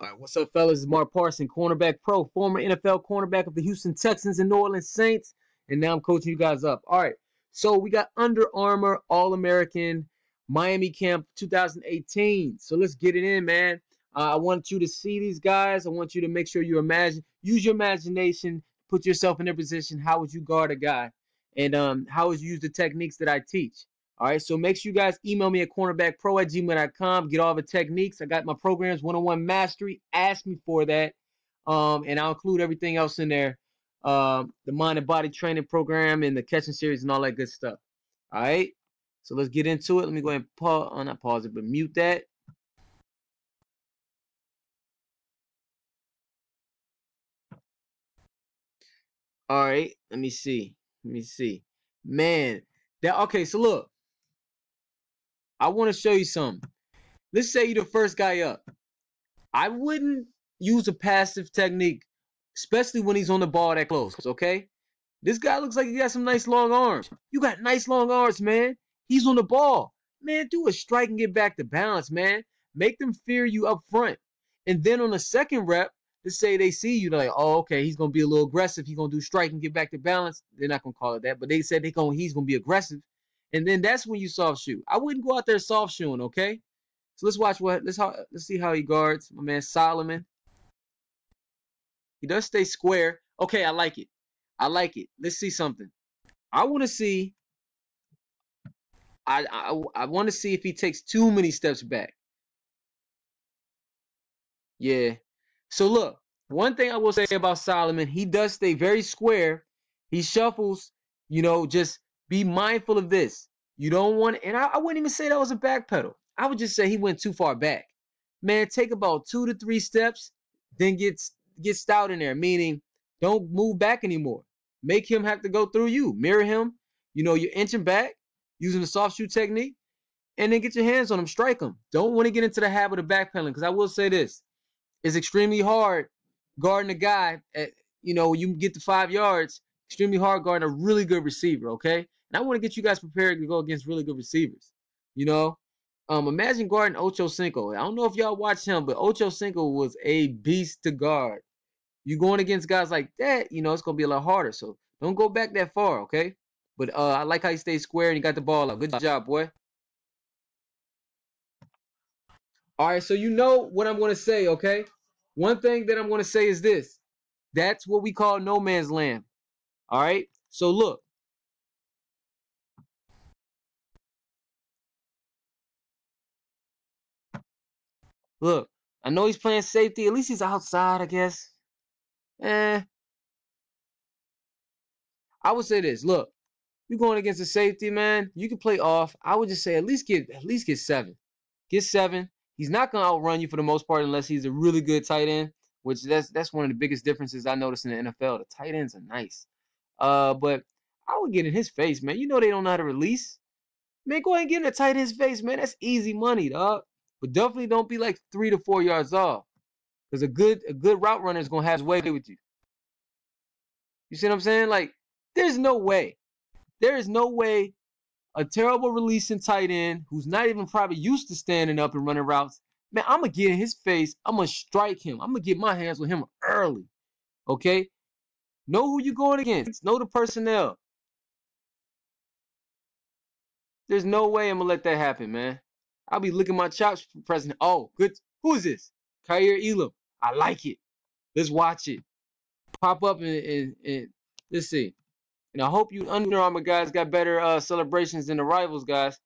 All right, what's up, fellas? It's Mark Parson, cornerback pro, former NFL cornerback of the Houston Texans and New Orleans Saints, and now I'm coaching you guys up. All right, so we got Under Armour All American Miami Camp 2018. So let's get it in, man. Uh, I want you to see these guys. I want you to make sure you imagine, use your imagination, put yourself in their position. How would you guard a guy? And um, how would you use the techniques that I teach? All right, so make sure you guys email me at cornerbackpro at gmail.com. Get all the techniques. I got my programs, one on one mastery. Ask me for that. Um, and I'll include everything else in there um, the mind and body training program and the catching series and all that good stuff. All right, so let's get into it. Let me go ahead and pause, oh, not pause it, but mute that. All right, let me see. Let me see. Man, that okay, so look. I want to show you something. Let's say you're the first guy up. I wouldn't use a passive technique, especially when he's on the ball that close, okay? This guy looks like he got some nice long arms. You got nice long arms, man. He's on the ball. Man, do a strike and get back to balance, man. Make them fear you up front. And then on the second rep, let's say they see you, they're like, oh, okay, he's gonna be a little aggressive. He's gonna do strike and get back to balance. They're not gonna call it that, but they said they going he's gonna be aggressive. And then that's when you soft shoe. I wouldn't go out there soft shooting, okay? So let's watch what let's how let's see how he guards my man Solomon. He does stay square. Okay, I like it. I like it. Let's see something. I want to see. I I, I want to see if he takes too many steps back. Yeah. So look, one thing I will say about Solomon, he does stay very square. He shuffles, you know, just be mindful of this. You don't want, and I, I wouldn't even say that was a backpedal. I would just say he went too far back. Man, take about two to three steps, then get get stout in there. Meaning, don't move back anymore. Make him have to go through you. Mirror him. You know, you're inching back using the soft shoe technique, and then get your hands on him, strike him. Don't want to get into the habit of backpedaling because I will say this: it's extremely hard guarding a guy. At, you know, you get to five yards. Extremely hard guarding a really good receiver. Okay, and I want to get you guys prepared to go against really good receivers. You know, um, imagine guarding Ocho Cinco. I don't know if y'all watch him, but Ocho Cinco was a beast to guard. You're going against guys like that, you know, it's gonna be a lot harder. So don't go back that far, okay? But uh, I like how you stay square and you got the ball up. Good job, boy. All right, so you know what I'm gonna say, okay? One thing that I'm gonna say is this. That's what we call no man's land. All right. So look, Look, I know he's playing safety. At least he's outside, I guess. Eh. I would say this. Look, you're going against a safety, man. You can play off. I would just say at least get at least get seven. Get seven. He's not gonna outrun you for the most part unless he's a really good tight end, which that's that's one of the biggest differences I noticed in the NFL. The tight ends are nice. Uh, but I would get in his face, man. You know they don't know how to release. Man, go ahead and get in the tight end's face, man. That's easy money, dog. But definitely don't be like three to four yards off. Because a good a good route runner is gonna have his way with you. You see what I'm saying? Like, there's no way. There is no way a terrible releasing tight end who's not even probably used to standing up and running routes. Man, I'm gonna get in his face. I'm gonna strike him. I'm gonna get my hands with him early. Okay? Know who you're going against. Know the personnel. There's no way I'm gonna let that happen, man. I'll be licking my chops for president. Oh, good. Who is this? Kaiir Elam. I like it. Let's watch it. Pop up and, and, and let's see. And I hope you Under Armour guys got better uh, celebrations than the rivals guys.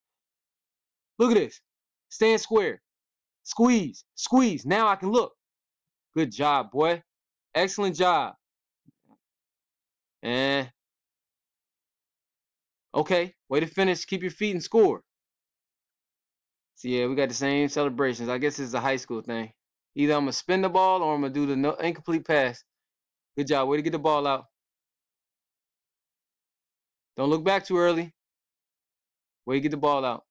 Look at this. Stand square. Squeeze. Squeeze. Now I can look. Good job, boy. Excellent job. Eh. Okay. Way to finish. Keep your feet and score. So yeah, we got the same celebrations. I guess it's a high school thing. Either I'm gonna spin the ball or I'm gonna do the no, incomplete pass. Good job. Way to get the ball out. Don't look back too early. Way to get the ball out.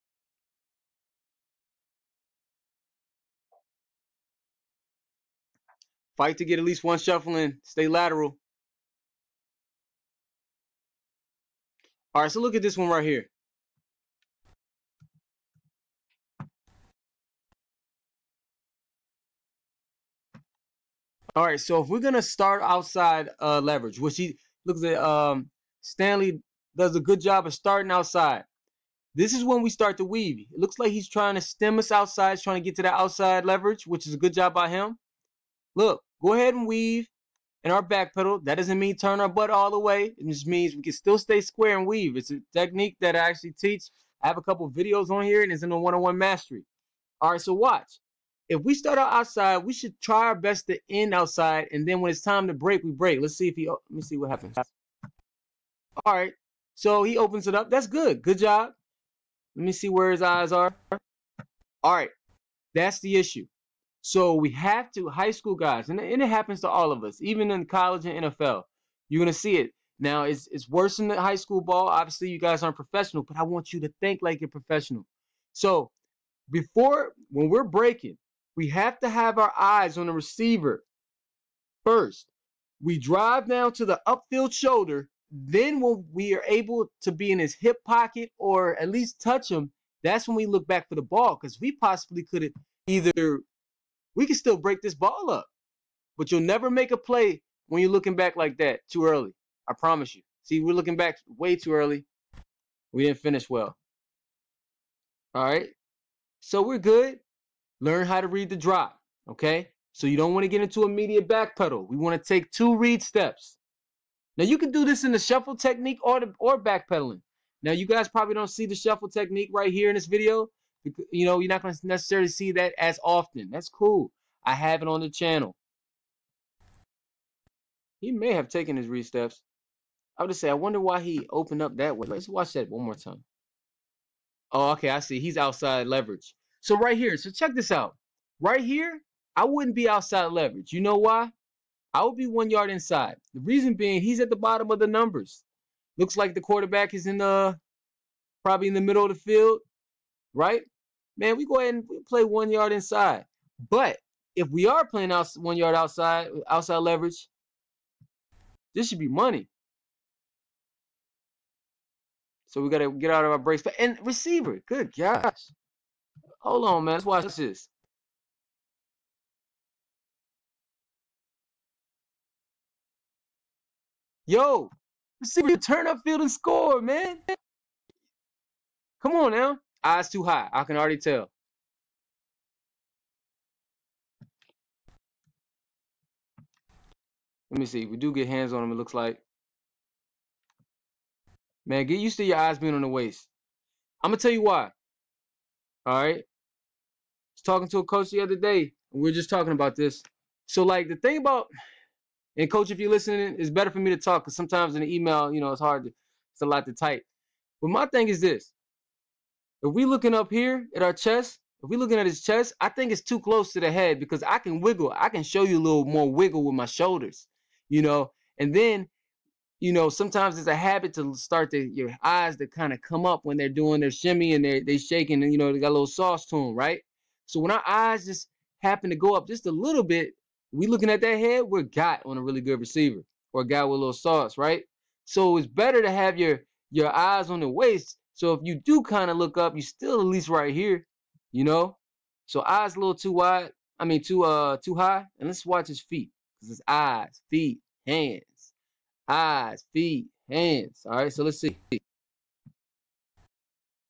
Fight to get at least one shuffling. Stay lateral. All right, so look at this one right here. All right, so if we're gonna start outside uh, leverage, which he looks at, um, Stanley does a good job of starting outside. This is when we start to weave. It looks like he's trying to stem us outside, trying to get to that outside leverage, which is a good job by him. Look, go ahead and weave in our back pedal. That doesn't mean turn our butt all the way. It just means we can still stay square and weave. It's a technique that I actually teach. I have a couple videos on here and it's in the one-on-one mastery. All right, so watch. If we start out outside, we should try our best to end outside, and then when it's time to break, we break. Let's see if he. Let me see what happens. All right, so he opens it up. That's good. Good job. Let me see where his eyes are. All right, that's the issue. So we have to, high school guys, and, it happens to all of us, even in college and NFL. You're gonna see it. Now it's it's worse than the high school ball. Obviously, you guys aren't professional, but I want you to think like you're professional. So before when we're breaking, we have to have our eyes on the receiver first. We drive down to the upfield shoulder. Then when we are able to be in his hip pocket or at least touch him, that's when we look back for the ball because we possibly could have either we can still break this ball up. But you'll never make a play when you're looking back like that too early. I promise you. See, we're looking back way too early. We didn't finish well. All right. So we're good. Learn how to read the drop. Okay. So you don't want to get into immediate back pedal. We want to take two read steps. Now you can do this in the shuffle technique or the, or backpedaling. Now you guys probably don't see the shuffle technique right here in this video. You know, you're not going to necessarily see that as often. That's cool. I have it on the channel. He may have taken his read steps. I would just say, I wonder why he opened up that way. Let's watch that one more time. Oh, okay, I see. He's outside leverage. So right here, so check this out. Right here, I wouldn't be outside leverage. You know why? I would be one yard inside. The reason being, he's at the bottom of the numbers. Looks like the quarterback is in the probably in the middle of the field, right? Man, we go ahead and play one yard inside. But if we are playing out one yard outside, outside leverage, this should be money. So we gotta get out of our breaks. And receiver, good gosh. Hold on, man. Let's watch this. Yo, receiver, turn up field and score, man. Come on now. Eyes too high. I can already tell. Let me see. We do get hands on him, it looks like. Man, get used to your eyes being on the waist. I'm gonna tell you why. All right. I was talking to a coach the other day, we are just talking about this. So, like, the thing about, and coach, if you're listening, it's better for me to talk because sometimes in the email, you know, it's hard to, it's a lot to type. But my thing is this: if we looking up here at our chest, if we looking at his chest, I think it's too close to the head because I can wiggle. I can show you a little more wiggle with my shoulders, you know. And then you know, sometimes it's a habit to start to your eyes to kind of come up when they're doing their shimmy and they're they shaking and you know they got a little sauce to them, right? So when our eyes just happen to go up just a little bit, we looking at that head, we're got on a really good receiver or a guy with a little sauce, right? So it's better to have your your eyes on the waist. So if you do kind of look up, you still at least right here, you know. So eyes a little too wide, I mean too uh too high, and let's watch his feet because his eyes, feet, hands eyes, feet, hands. All right, so let's see.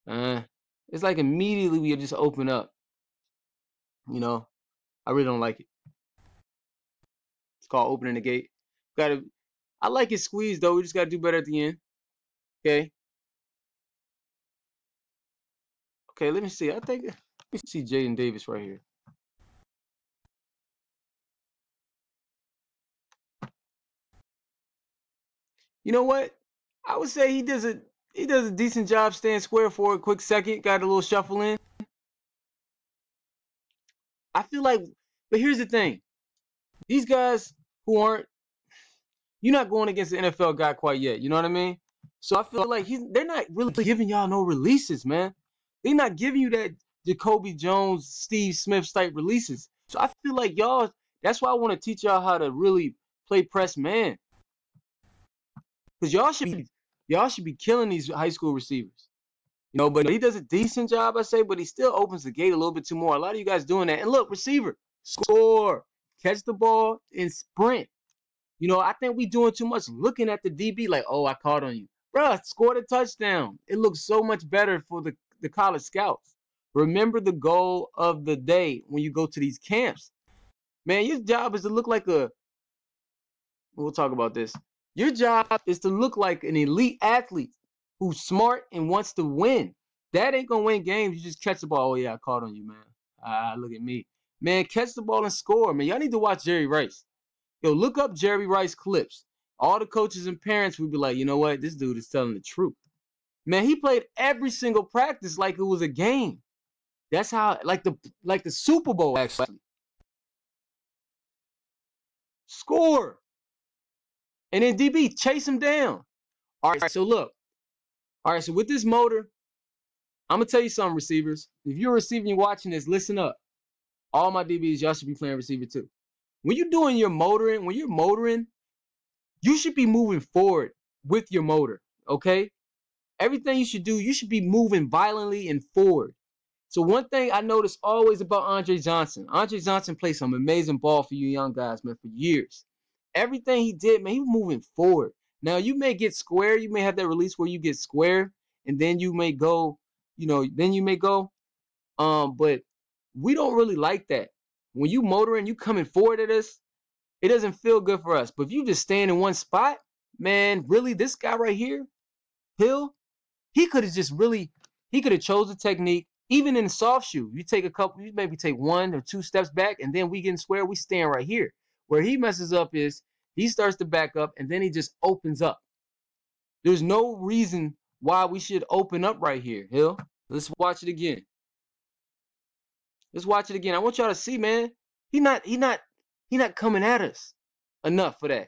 Uh, it's like immediately we just open up. You know, I really don't like it. It's called opening the gate. Gotta, I like it squeezed though. We just gotta do better at the end. Okay. Okay, let me see. I think let me see Jaden Davis right here. You know what? I would say he does a he does a decent job staying square for a quick second. Got a little shuffle in. I feel like, but here's the thing: these guys who aren't, you're not going against the NFL guy quite yet. You know what I mean? So I feel like he's they're not really giving y'all no releases, man. They're not giving you that Jacoby Jones, Steve Smith type releases. So I feel like y'all. That's why I want to teach y'all how to really play press man. Because y'all should be y'all should be killing these high school receivers. You know, but he does a decent job, I say, but he still opens the gate a little bit too more. A lot of you guys doing that. And look, receiver, score. catch the ball and sprint. You know, I think we doing too much looking at the DB like, oh, I caught on you. Bruh, scored a touchdown. It looks so much better for the, the college scouts. Remember the goal of the day when you go to these camps. Man, your job is to look like a we'll talk about this. Your job is to look like an elite athlete who's smart and wants to win. That ain't gonna win games. You just catch the ball. Oh yeah, I caught on you, man. Ah, look at me. Man, catch the ball and score, man. Y'all need to watch Jerry Rice. Yo, look up Jerry Rice clips. All the coaches and parents would be like, you know what? This dude is telling the truth. Man, he played every single practice like it was a game. That's how like the like the Super Bowl actually. Score. And then DB chase him down. All right, so look. All right, so with this motor, I'm gonna tell you something, receivers. If you're and you're watching this, listen up. All my DBs, y'all should be playing receiver too. When you're doing your motoring, when you're motoring, you should be moving forward with your motor. Okay? Everything you should do, you should be moving violently and forward. So one thing I noticed always about Andre Johnson, Andre Johnson played some amazing ball for you young guys, man, for years. Everything he did, man, he was moving forward. Now you may get square, you may have that release where you get square, and then you may go, you know, then you may go. Um, but we don't really like that. When you motoring, you coming forward at us, it doesn't feel good for us. But if you just stand in one spot, man, really, this guy right here, Hill, he could have just really, he could have chose a technique even in soft shoe, you take a couple, you maybe take one or two steps back, and then we in square, we stand right here. Where he messes up is he starts to back up and then he just opens up. There's no reason why we should open up right here, Hill. Let's watch it again. Let's watch it again. I want y'all to see, man. He not he not he not coming at us enough for that.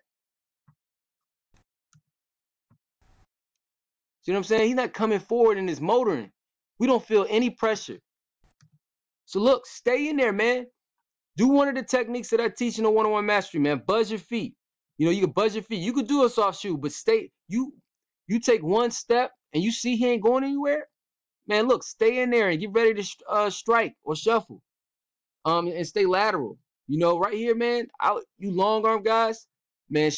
See what I'm saying? He's not coming forward in his motoring. We don't feel any pressure. So look, stay in there, man. Do one of the techniques that I teach in the one-on-one mastery, man. Buzz your feet. You know, you can buzz your feet. You could do a soft shoe, but stay. You you take one step and you see he ain't going anywhere. Man, look, stay in there and get ready to uh, strike or shuffle. Um, and stay lateral. You know, right here, man. Out, you long arm guys, man.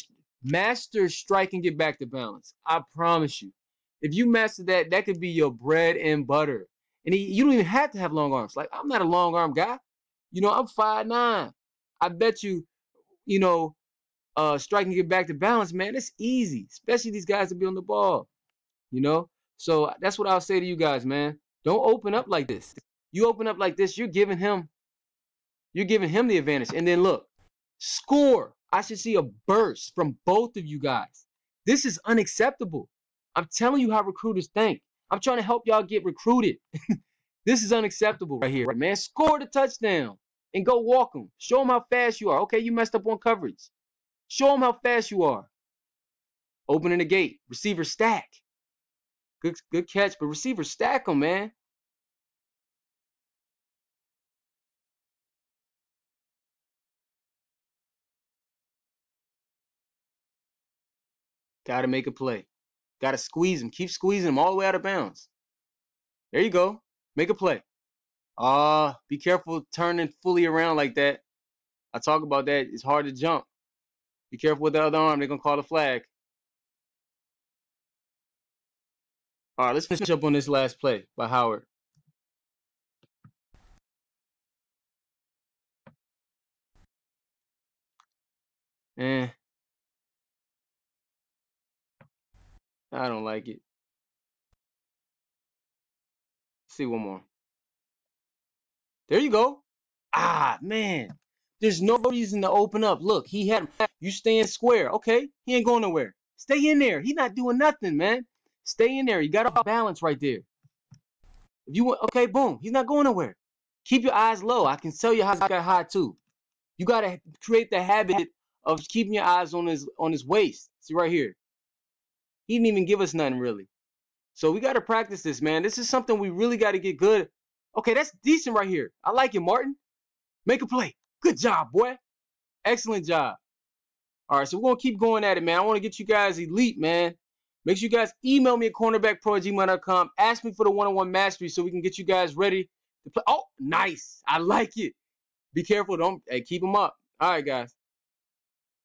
Master strike and get back to balance. I promise you. If you master that, that could be your bread and butter. And he, you don't even have to have long arms. Like I'm not a long arm guy. You know, I'm five nine. I bet you, you know, uh, striking get back to balance, man, it's easy. Especially these guys that be on the ball. You know, so that's what I'll say to you guys, man. Don't open up like this. You open up like this, you're giving him, you're giving him the advantage. And then look, score. I should see a burst from both of you guys. This is unacceptable. I'm telling you how recruiters think. I'm trying to help y'all get recruited. this is unacceptable right here, right, man. Score the touchdown and go walk them. Show them how fast you are. Okay, you messed up on coverage. Show them how fast you are. Opening the gate. Receiver stack. Good, good catch, but receiver stack them, man. Got to make a play. Got to squeeze him. Keep squeezing him all the way out of bounds. There you go. Make a play. Ah, uh, be careful turning fully around like that. I talk about that. It's hard to jump. Be careful with the other arm. They're going to call the flag. All right, let's finish up on this last play by Howard. Eh, I don't like it. Let's see one more. There you go. Ah, man. There's no reason to open up. Look, he had you staying square. Okay, he ain't going nowhere. Stay in there. He not doing nothing, man. Stay in there. You got a balance right there. If you want, okay, boom. He's not going nowhere. Keep your eyes low. I can tell you how he got high too. You gotta create the habit of keeping your eyes on his on his waist. See right here. He didn't even give us nothing really. So we got to practice this, man. This is something we really got to get good. Okay, that's decent right here. I like it, Martin. Make a play. Good job, boy. Excellent job. All right, so we're going to keep going at it, man. I want to get you guys elite, man. Make sure you guys email me at cornerbackpro at gmail.com. Ask me for the one-on-one mastery so we can get you guys ready to play. Oh, nice. I like it. Be careful. Don't hey, keep them up. All right, guys.